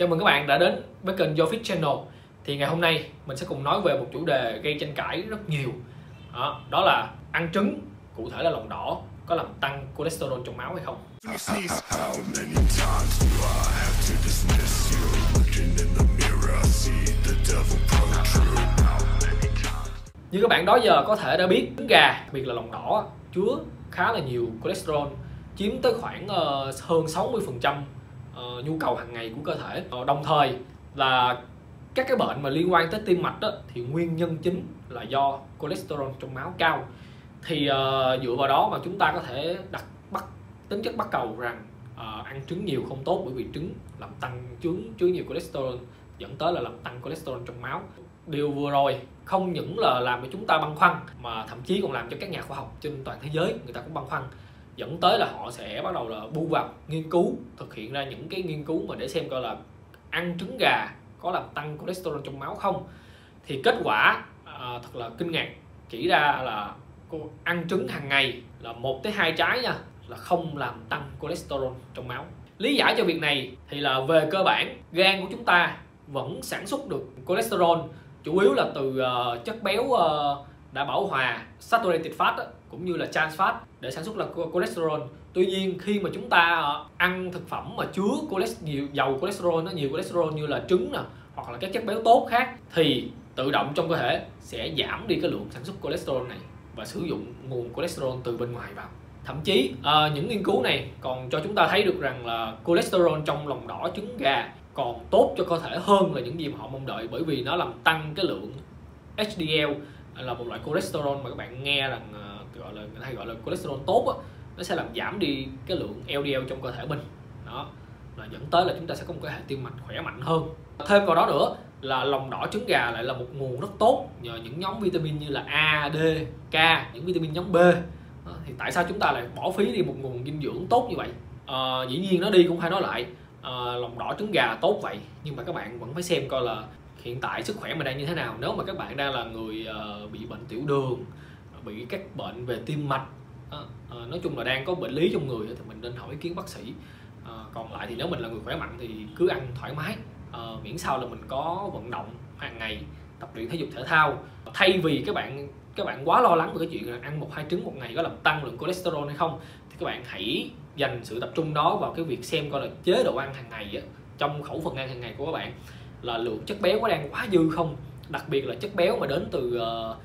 Chào mừng các bạn đã đến với kênh Yo Fit Channel. Thì ngày hôm nay mình sẽ cùng nói về một chủ đề gây tranh cãi rất nhiều. Đó, đó là ăn trứng, cụ thể là lòng đỏ có làm tăng cholesterol trong máu hay không? Như các bạn đó giờ có thể đã biết, trứng gà, đặc biệt là lòng đỏ chứa khá là nhiều cholesterol, chiếm tới khoảng ờ, hơn 60% Ờ, nhu cầu hàng ngày của cơ thể. Ờ, đồng thời là các cái bệnh mà liên quan tới tim mạch đó, thì nguyên nhân chính là do cholesterol trong máu cao. Thì ờ, dựa vào đó mà chúng ta có thể đặt bắt tính chất bắt cầu rằng ăn trứng nhiều không tốt bởi vì trứng làm tăng chứa chứa nhiều cholesterol dẫn tới là làm tăng cholesterol trong máu điều vừa rồi không những là làm cho chúng ta băn khoăn mà thậm chí còn làm cho các nhà khoa học trên toàn thế giới người ta cũng băn khoăn dẫn tới là họ sẽ bắt đầu là bu vào nghiên cứu thực hiện ra những cái nghiên cứu mà để xem coi là ăn trứng gà có làm tăng cholesterol trong máu không. Thì kết quả à, thật là kinh ngạc chỉ ra là cô ăn trứng hàng ngày là một tới hai trái nha là không làm tăng cholesterol trong máu. Lý giải cho việc này thì là về cơ bản gan của chúng ta vẫn sản xuất được cholesterol chủ yếu là từ uh, chất béo uh, đã bảo hòa saturated fat cũng như là trans fat để sản xuất là cholesterol. Tuy nhiên, khi mà chúng ta ờ, ăn thực phẩm mà chứa cholesterol nhiều, dầu cholesterol, nó nhiều cholesterol như là trứng nè, hoặc là các chất béo tốt khác, thì tự động trong cơ thể sẽ giảm đi cái lượng sản xuất cholesterol này và sử dụng nguồn cholesterol từ bên ngoài vào. Thậm chí ờ, những nghiên cứu này còn cho chúng ta thấy được rằng là cholesterol trong lòng đỏ trứng gà còn tốt cho cơ thể hơn là những gì mà họ mong đợi bởi vì nó làm tăng cái lượng HDL là một loại cholesterol mà các bạn nghe rằng ờ, gọi là hay gọi là cholesterol tốt á nó sẽ làm giảm đi cái lượng LDL trong cơ thể mình. Đó là dẫn tới là chúng ta sẽ có một cái hệ tim mạch khỏe mạnh hơn. Thêm vào đó nữa là lòng đỏ trứng gà lại là một nguồn rất tốt nhờ những nhóm vitamin như là A, D, K, những vitamin nhóm B. Đó, thì tại sao chúng ta lại bỏ phí đi một nguồn dinh dưỡng tốt như vậy? À, dĩ nhiên nó đi cũng phải nói lại à, lòng đỏ trứng gà tốt vậy nhưng mà các bạn vẫn phải xem coi là hiện tại sức khỏe mình đang như thế nào? Nếu mà các bạn đang là người uh, bị bệnh tiểu đường bị các bệnh về tim mạch uh, uh, nói chung là đang có bệnh lý trong người thì mình nên hỏi ý kiến bác sĩ. Uh, còn lại thì nếu mình là người khỏe mạnh thì cứ ăn thoải mái. Uh, miễn sao là mình có vận động hàng ngày tập luyện thể dục thể thao. Thay vì các bạn các bạn quá lo lắng về cái chuyện là ăn một hai trứng một ngày có làm tăng lượng cholesterol hay không thì các bạn hãy dành sự tập trung đó vào cái việc xem coi là chế độ ăn hàng ngày á, trong khẩu phần ăn hàng ngày của các bạn là lượng chất béo có đang quá dư không? Đặc biệt là chất béo mà đến từ uh,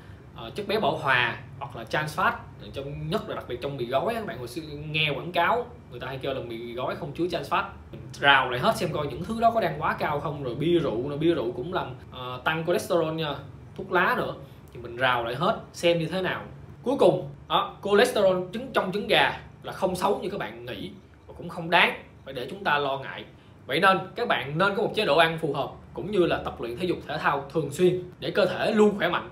uh, chất béo bảo hòa hoặc là trans fat ờ, trong nhất là đặc biệt trong mì gói các bạn hồi xưa nghe quảng cáo người ta hay kêu là mì gói không chứa trans fat. Mình rào lại hết xem coi những thứ đó có đang quá cao không rồi bia rượu nữa bia rượu cũng làm uh, tăng cholesterol nha thuốc lá nữa. Thì mình rào lại hết xem như thế nào. Cuối cùng đó, cholesterol trứng trong trứng gà là không xấu như các bạn nghĩ và cũng không đáng phải để chúng ta lo ngại. Vậy nên các bạn nên có một chế độ ăn phù hợp cũng như là tập luyện thể dục thể thao thường xuyên để cơ thể luôn khỏe mạnh.